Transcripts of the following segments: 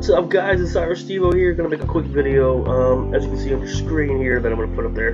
What's up guys, it's Irish Stevo here, gonna make a quick video, um, as you can see on the screen here that I'm gonna put up there.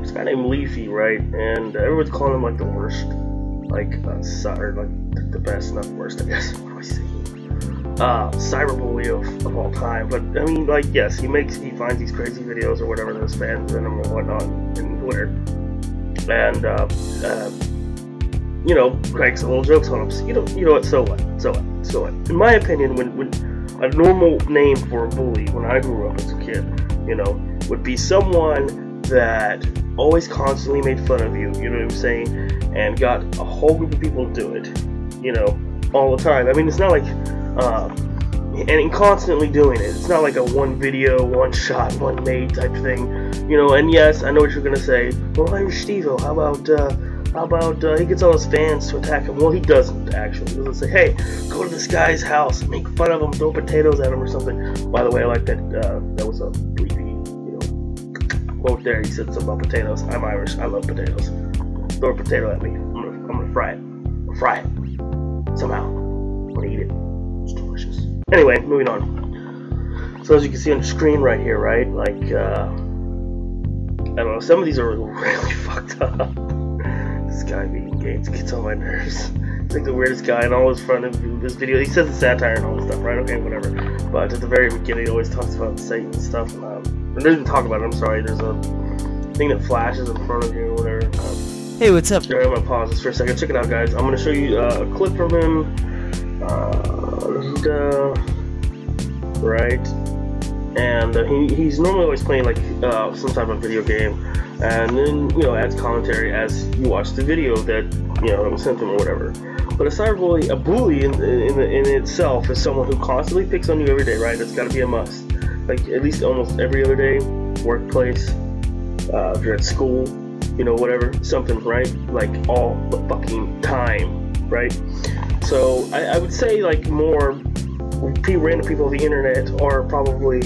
This guy named Leafy, right, and everyone's calling him like the worst, like, uh, or like the best, not the worst, I guess, what do I say? Uh, cyberbully of, of all time, but I mean, like, yes, he makes, he finds these crazy videos or whatever, those fans in them or whatnot, in Twitter, and, uh, uh, you know, cracks little jokes on him, so, you know, you know what, so what, so what, so what. In my opinion, when, when a normal name for a bully when I grew up as a kid, you know, would be someone that always constantly made fun of you, you know what I'm saying, and got a whole group of people to do it, you know, all the time. I mean, it's not like, uh, and constantly doing it. It's not like a one video, one shot, one made type thing, you know. And yes, I know what you're gonna say. Well, I'm Steve. How about uh, how about uh, he gets all his fans to attack him? Well, he doesn't actually. He doesn't say, "Hey, go to this guy's house, make fun of him, throw potatoes at him or something." By the way, I like that. Uh, that was a bleepy, you know, quote there. He said something about potatoes. I'm Irish. I love potatoes. Throw a potato at me. I'm gonna, I'm gonna fry it. Fry it somehow. I'm gonna eat it. It's delicious. Anyway, moving on. So as you can see on the screen right here, right, like. Uh, I don't know. Some of these are really fucked up this guy being Gates gets on my nerves. He's like the weirdest guy in all his front of this video. He says it's satire and all this stuff, right? Okay, whatever. But at the very beginning, he always talks about Satan and stuff. And, um, doesn't talk about it. I'm sorry. There's a thing that flashes in front of you or whatever. Um, hey, what's up? I'm gonna pause this for a second. Check it out, guys. I'm gonna show you uh, a clip from him. Uh, and, uh, right, and uh, he, he's normally always playing like uh, some type of video game and then you know adds commentary as you watch the video that you know was sent to him or whatever. But a cyberbully, a bully in, in, in itself is someone who constantly picks on you every day, right? That's got to be a must. Like at least almost every other day, workplace, uh, if you're at school, you know, whatever, something, right? Like all the fucking time, right? So I, I would say like more random people on the internet are probably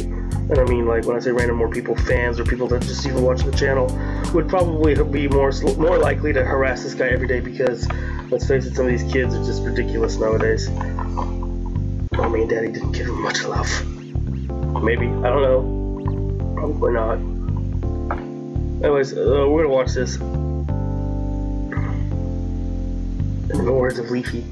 and I mean like when I say random more people, fans or people that just even watch the channel, would probably be more more likely to harass this guy every day because let's face it, some of these kids are just ridiculous nowadays. Mommy and Daddy didn't give him much love. Maybe I don't know. Probably not. Anyways, uh, we're gonna watch this. In the words of Leafy.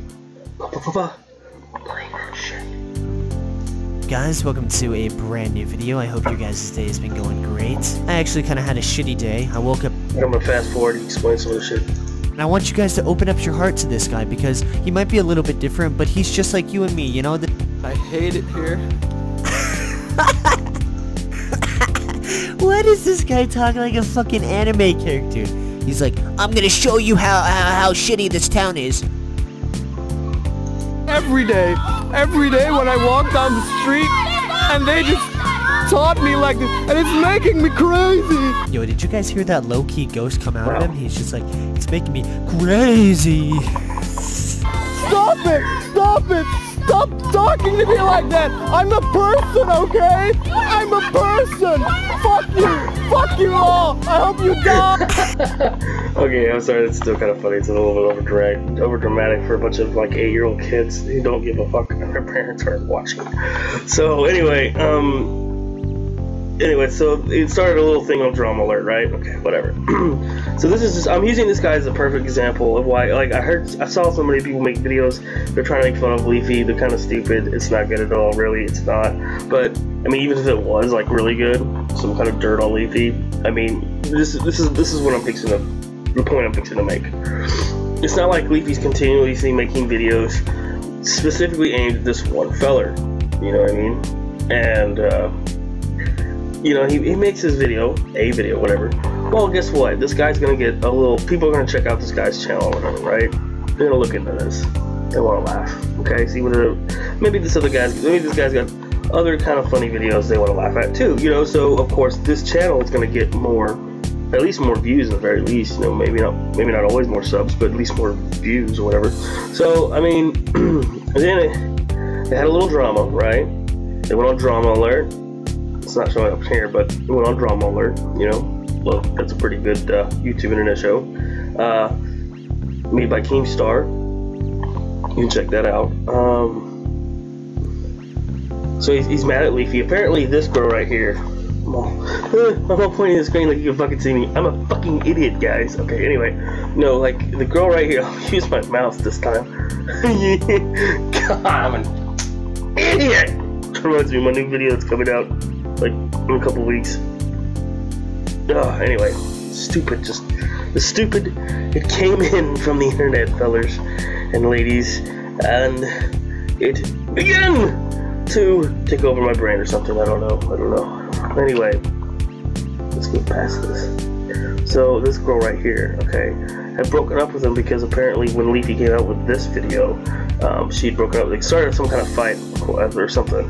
Guys, welcome to a brand new video. I hope your guys' day has been going great. I actually kind of had a shitty day. I woke up... I'm gonna fast forward and explain some of the shit. And I want you guys to open up your heart to this guy because he might be a little bit different, but he's just like you and me, you know? The I hate it here. what is this guy talking like a fucking anime character? He's like, I'm gonna show you how, how, how shitty this town is. Every day every day when I walk down the street and they just taught me like this and it's making me crazy. Yo, did you guys hear that low-key ghost come out of him? He's just like, it's making me crazy. Stop it! Stop it! Stop talking to me like that! I'm a person, okay? I'm a person! Fuck you! Fuck you all! I hope you die! okay, I'm sorry, it's still kind of funny. It's a little bit over over dramatic for a bunch of like eight-year-old kids who don't give a fuck and their parents are watching. So anyway, um, anyway, so it started a little thing on Drama Alert, right? Okay, whatever. so this is just, I'm using this guy as a perfect example of why, like, I heard, I saw so many people make videos, they're trying to make fun of Leafy, they're kind of stupid, it's not good at all, really, it's not. But, I mean, even if it was, like, really good, some kind of dirt on Leafy, I mean, this, this is, this is what I'm fixing to, the point I'm fixing to make. It's not like Leafy's continuously making videos specifically aimed at this one feller, you know what I mean? And, uh, you know, he, he makes his video, a video, whatever. Well, guess what? This guy's gonna get a little. People are gonna check out this guy's channel, whatever, right? They're gonna look into this. They want to laugh. Okay, see what? Maybe this other guy's. Maybe this guy's got other kind of funny videos they want to laugh at too. You know, so of course this channel is gonna get more, at least more views at the very least. You know, maybe not, maybe not always more subs, but at least more views or whatever. So I mean, then it, they had a little drama, right? They went on drama alert it's not showing up here, but it went on Drama Alert, you know. Well, that's a pretty good uh, YouTube internet show. Uh, made by Keemstar. You can check that out. Um, So he's, he's mad at Leafy. Apparently, this girl right here. I'm all, I'm eh, pointing at the screen like you can fucking see me. I'm a fucking idiot, guys. Okay, anyway. No, like, the girl right here. I'll use my mouse this time. God, I'm an idiot! Reminds me my new video that's coming out, like, in a couple weeks. Ugh, anyway. Stupid, just. The stupid. It came in from the internet, fellers and ladies, and it began to take over my brain or something. I don't know. I don't know. Anyway, let's get past this. So this girl right here, okay, had broken up with him because apparently when Leafy came out with this video, um, she'd broken up. They started some kind of fight or something,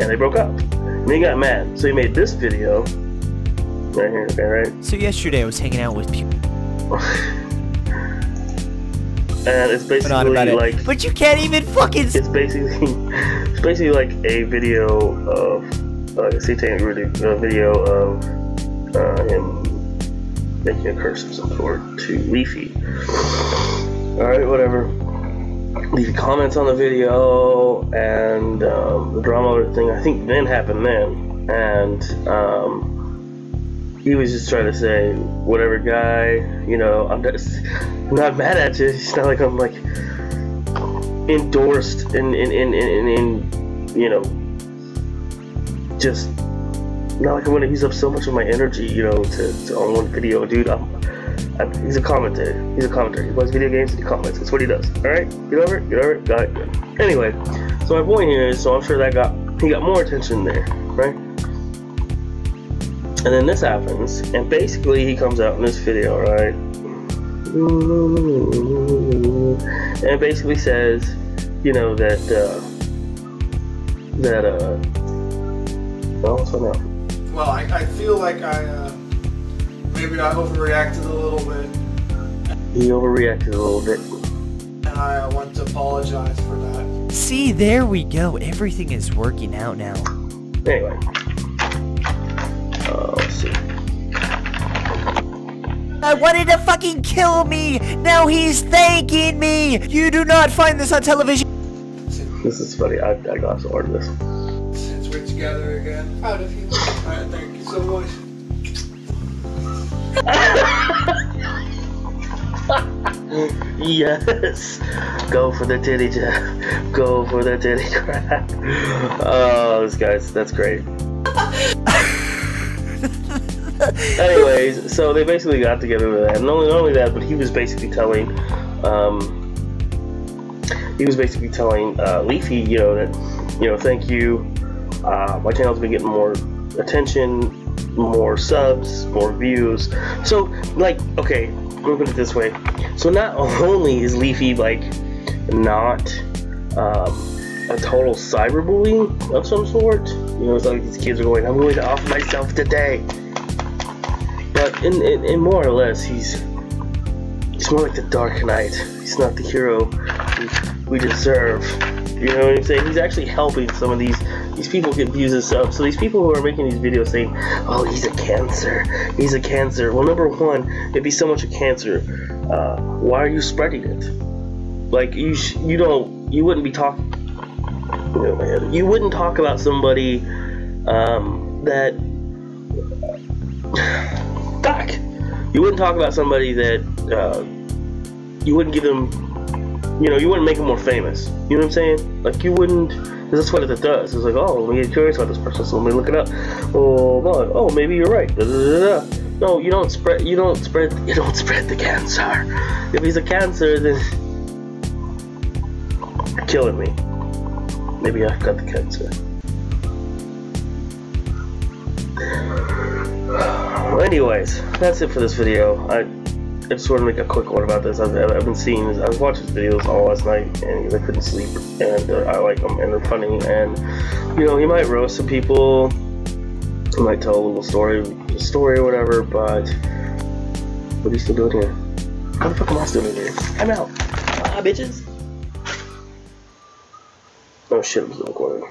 and they broke up. And he got mad, so he made this video right here. Okay, right. So yesterday I was hanging out with people. and it's basically about it. But you can't even fucking. it's basically it's basically like a video of like a satanic video, a video of uh, him making a curse of some sort to Leafy. All right, whatever. Leafy comments on the video, and um, the drama thing I think then happened then, and um, he was just trying to say, whatever, guy, you know, I'm just not mad at you. It's not like I'm like endorsed in in in in, in you know just not like I'm gonna use up so much of my energy, you know, to, to on one video, dude. I'm, I'm, he's a commentator. He's a commentator. He plays video games and he comments. That's what he does. All right, get over it. Get over it. Got it. Anyway, so my point here is, so I'm sure that got he got more attention there, right? And then this happens, and basically he comes out in this video, right? And basically says, you know, that, uh, that, uh, what's my name? Well, I, I feel like I uh, maybe I overreacted a little bit, He overreacted a little bit. and I uh, want to apologize for that. See, there we go. Everything is working out now. Anyway. Uh, let's see. I wanted to fucking kill me. Now he's thanking me. You do not find this on television. This is funny. I, I got to order this. Since we're together again, proud of you. Alright, thank you so much. Yes! Go for the titty jab. Go for the titty crap. Oh, this guy's, that's great. Anyways, so they basically got together with that. And not only, not only that, but he was basically telling, um, he was basically telling uh, Leafy, you know, that, you know, thank you. Uh, my channel's been getting more attention, more subs, more views. So, like, okay, put it this way. So not only is Leafy like not um, a total cyberbully of some sort, you know, it's like these kids are going, "I'm going to off myself today," but in, in, in more or less, he's he's more like the Dark Knight. He's not the hero we deserve. You know what I'm saying? He's actually helping some of these these people get views and stuff. So these people who are making these videos saying, "Oh, he's a cancer. He's a cancer." Well, number one, if he's so much a cancer, uh, why are you spreading it? Like you, you don't, you wouldn't be talking. You, know, you wouldn't talk about somebody um, that. Fuck. You wouldn't talk about somebody that uh, you wouldn't give them. You know, you wouldn't make them more famous. You know what I'm saying? Like you wouldn't. Cause is what it does. It's like, oh, let me get curious about this person, so let me look it up. Oh, God. oh, maybe you're right. Da, da, da. No, you don't spread. You don't spread. You don't spread the cancer. If he's a cancer, then killing me. Maybe I've got the cancer. Anyways, that's it for this video. I, I just want to make a quick one about this. I've, I've been seeing, I was watching videos all last night, and I couldn't sleep, and uh, I like them, and they're funny, and you know, he might roast some people, he might tell a little story, a story or whatever, but what are you still doing here? How the fuck am I still in here? I'm out. Ah, bitches. Oh shit, I'm still recording.